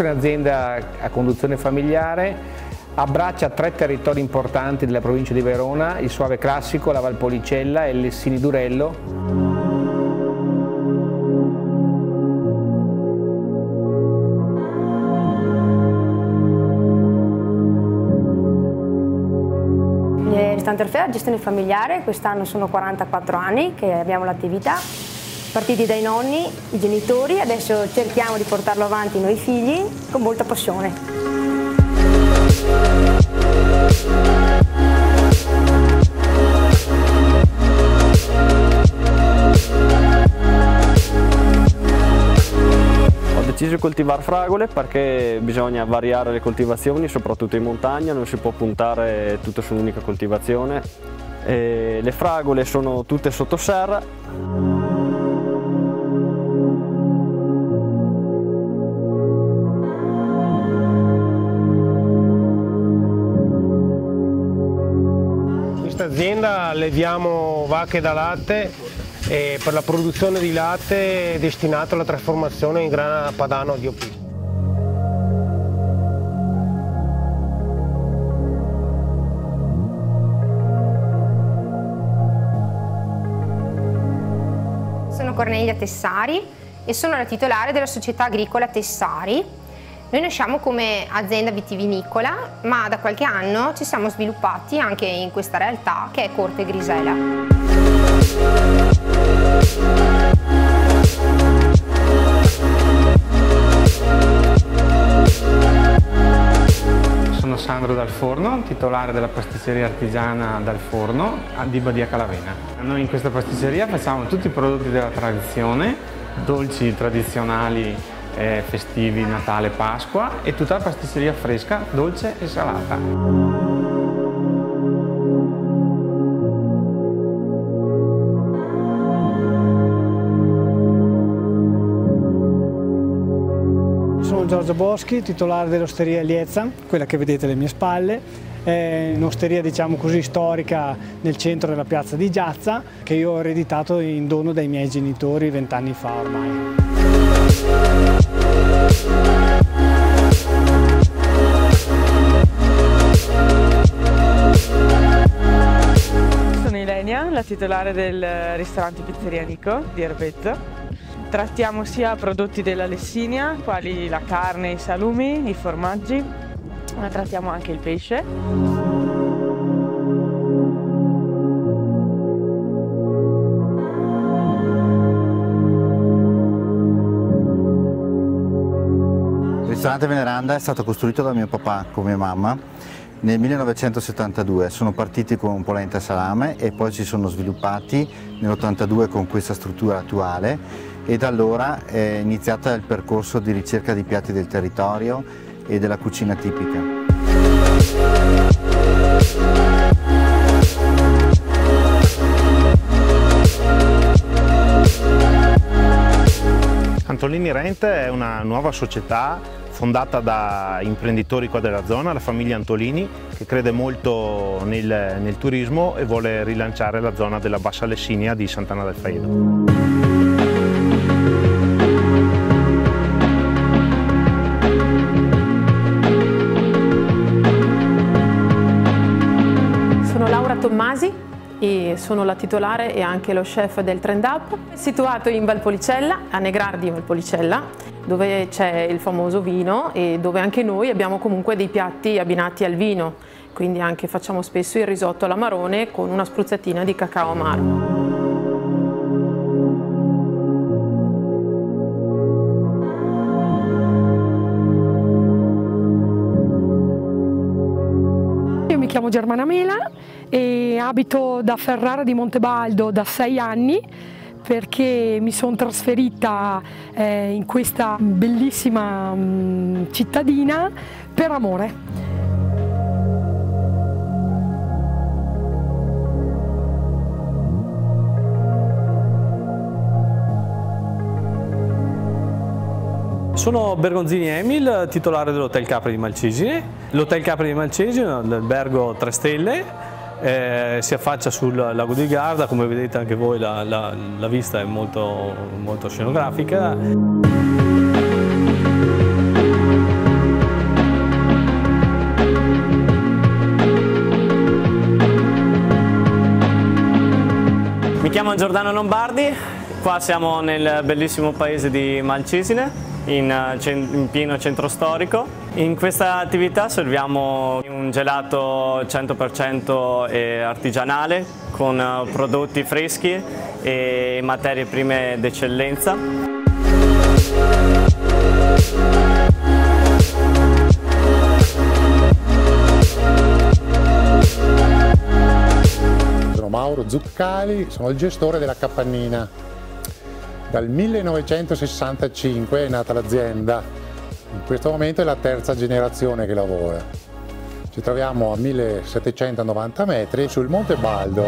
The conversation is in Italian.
Ferrogato è un'azienda a conduzione familiare, abbraccia tre territori importanti della provincia di Verona, il Suave Classico, la Valpolicella e il Lessini Durello. ristorante Orfeo, gestione familiare, quest'anno sono 44 anni che abbiamo l'attività, partiti dai nonni, i genitori, adesso cerchiamo di portarlo avanti noi figli con molta passione. deciso di coltivare fragole perché bisogna variare le coltivazioni, soprattutto in montagna, non si può puntare tutto su un'unica coltivazione. E le fragole sono tutte sotto serra. Alleviamo vacche da latte e per la produzione di latte destinato alla trasformazione in grana padano DOP. Sono Cornelia Tessari e sono la titolare della società agricola Tessari. Noi nasciamo come azienda vitivinicola, ma da qualche anno ci siamo sviluppati anche in questa realtà che è Corte Grisela. Sono Sandro Dal Forno, titolare della pasticceria artigiana Dal Forno di Badia Calavena. Noi in questa pasticceria facciamo tutti i prodotti della tradizione, dolci tradizionali eh, festivi Natale, Pasqua e tutta la pasticceria fresca, dolce e salata. Giorgio Boschi, titolare dell'osteria Liezza, quella che vedete alle mie spalle, è un'osteria diciamo così storica nel centro della piazza di Giazza che io ho ereditato in dono dai miei genitori vent'anni fa ormai. La titolare del ristorante Pizzeria Nico di Erbezzo. Trattiamo sia prodotti della Lessinia, quali la carne, i salumi, i formaggi, ma trattiamo anche il pesce. Il ristorante Veneranda è stato costruito da mio papà con mia mamma nel 1972. Sono partiti con polenta e salame e poi si sono sviluppati nell'82 con questa struttura attuale e da allora è iniziato il percorso di ricerca di piatti del territorio e della cucina tipica. Antolini Rent è una nuova società fondata da imprenditori qua della zona, la famiglia Antolini, che crede molto nel, nel turismo e vuole rilanciare la zona della Bassa Lessinia di Sant'Anna del Faedo. Tommasi e sono la titolare e anche lo chef del Trend Up, situato in Valpolicella, a Negrardi Valpolicella, dove c'è il famoso vino e dove anche noi abbiamo comunque dei piatti abbinati al vino, quindi anche facciamo spesso il risotto all'amarone con una spruzzatina di cacao amaro. Mi chiamo Germana Mela e abito da Ferrara di Montebaldo da sei anni perché mi sono trasferita eh, in questa bellissima mh, mm, cittadina per amore. Sono Bergonzini Emil, titolare dell'Hotel Capri di Malcesine. L'Hotel Capri di Malcesine è un albergo 3 stelle eh, si affaccia sul lago di Garda, come vedete anche voi la, la, la vista è molto, molto scenografica. Mi chiamo Giordano Lombardi, qua siamo nel bellissimo paese di Malcisine, in, in pieno centro storico. In questa attività serviamo un gelato 100% artigianale con eh, prodotti freschi e materie prime d'eccellenza. Mauro Zuccali, sono il gestore della Capannina. Dal 1965 è nata l'azienda, in questo momento è la terza generazione che lavora. Ci troviamo a 1790 metri sul Monte Baldo.